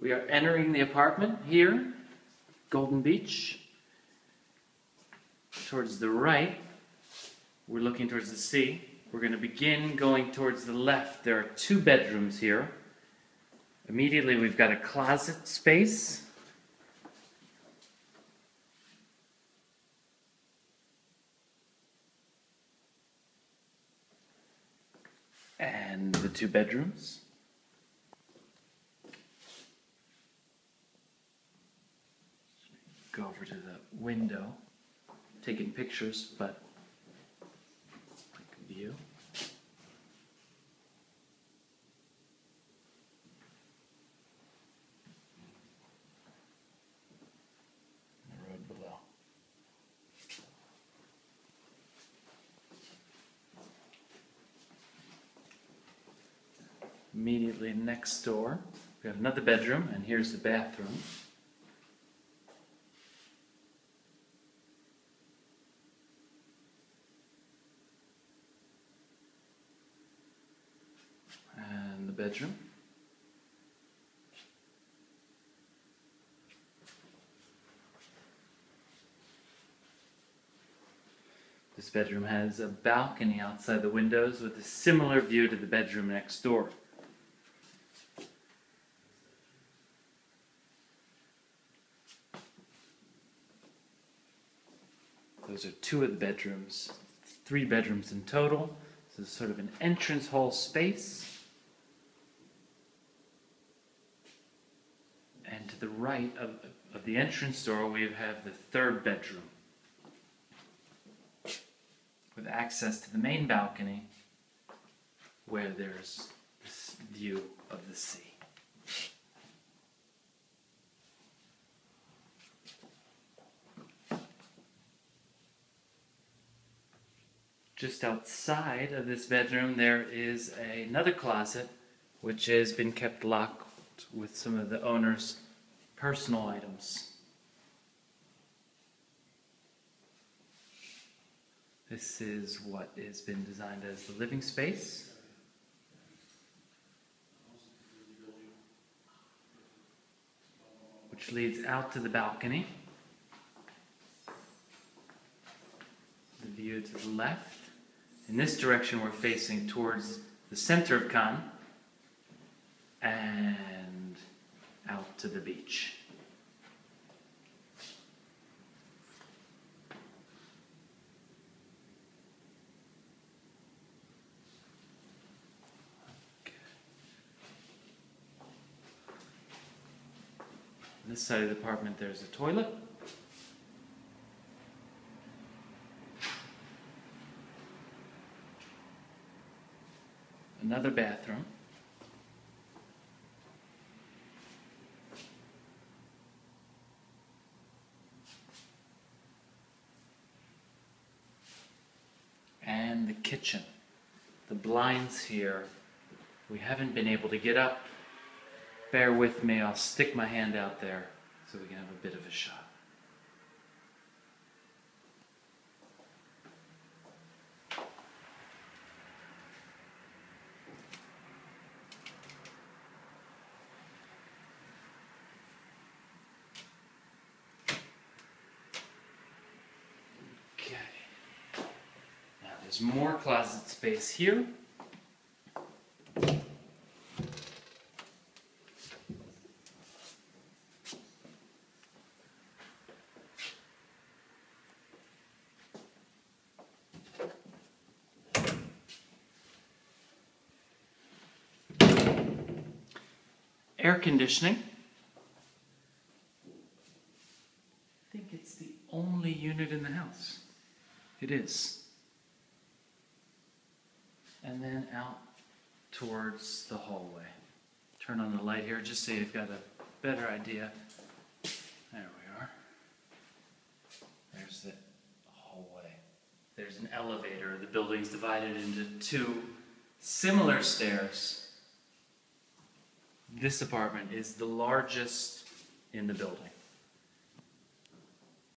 We are entering the apartment here, Golden Beach. Towards the right, we're looking towards the sea. We're going to begin going towards the left. There are two bedrooms here. Immediately, we've got a closet space. And the two bedrooms. Go over to the window, taking pictures, but quick view. The road below. Immediately next door, we have another bedroom, and here's the bathroom. Bedroom. This bedroom has a balcony outside the windows with a similar view to the bedroom next door. Those are two of the bedrooms, three bedrooms in total. This is sort of an entrance hall space. And to the right of, of the entrance door, we have the third bedroom with access to the main balcony where there's this view of the sea. Just outside of this bedroom, there is another closet which has been kept locked with some of the owner's personal items. This is what has been designed as the living space. Which leads out to the balcony. The view to the left. In this direction, we're facing towards the center of Cannes and out to the beach. This side of the apartment, there's a toilet. Another bathroom. And the kitchen. The blinds here, we haven't been able to get up. Bear with me, I'll stick my hand out there so we can have a bit of a shot. There's more closet space here. Air conditioning. I think it's the only unit in the house. It is. And then out towards the hallway. Turn on the light here just so you've got a better idea. There we are. There's the hallway. There's an elevator. The building's divided into two similar stairs. This apartment is the largest in the building.